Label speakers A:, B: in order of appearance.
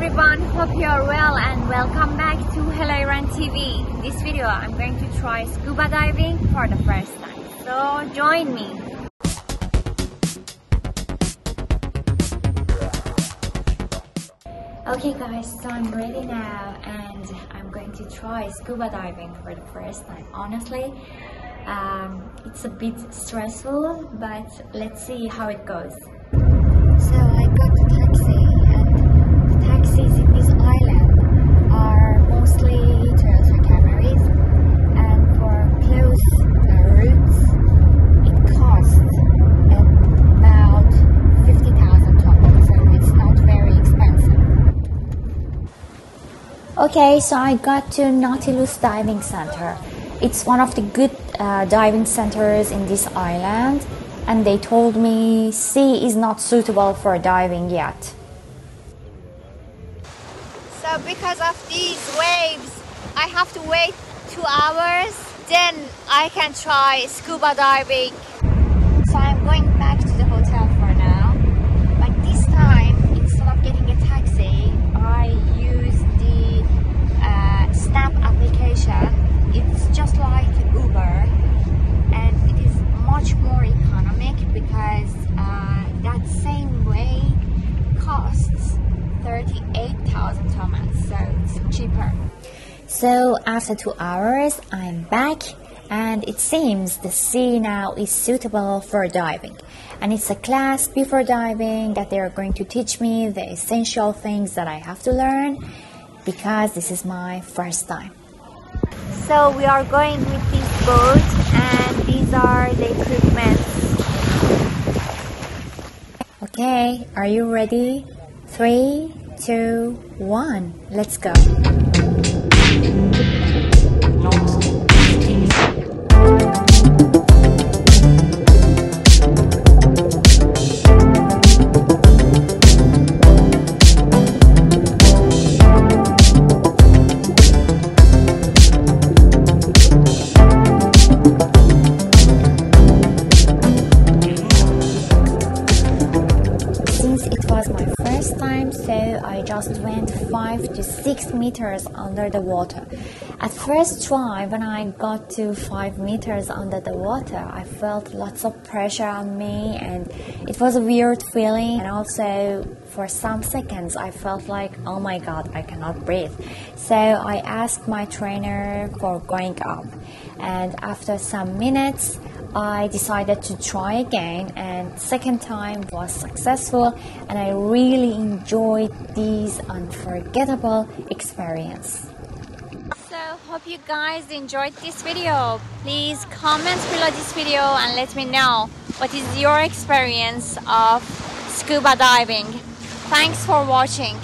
A: everyone, hope you are well and welcome back to Hello Iran TV. In this video I'm going to try scuba diving for the first time. So join me. Okay guys, so I'm ready now and I'm going to try scuba diving for the first time. Honestly, um, it's a bit stressful, but let's see how it goes. So I got Okay, so I got to Nautilus Diving Center. It's one of the good uh, diving centers in this island and they told me sea is not suitable for diving yet.
B: So because of these waves, I have to wait two hours. Then I can try scuba diving.
A: So I'm going back to the hotel for now. But this time, instead of getting a taxi, I use the uh, Snap application. It's just like Uber and it is much more economic because uh, that same way costs 38,000 tomans, so it's cheaper. So after two hours, I'm back, and it seems the sea now is suitable for diving. And it's a class before diving that they are going to teach me the essential things that I have to learn because this is my first time.
B: So we are going with this boat, and these are the equipment.
A: Okay, are you ready? Three, two, one, let's go. Was my first time, so I just went 5 to 6 meters under the water. At first try, when I got to 5 meters under the water, I felt lots of pressure on me and it was a weird feeling. And also, for some seconds, I felt like, oh my god, I cannot breathe. So I asked my trainer for going up. And after some minutes, I decided to try again and second time was successful and I really enjoyed this unforgettable experience.
B: So hope you guys enjoyed this video. Please comment below this video and let me know what is your experience of scuba diving. Thanks for watching.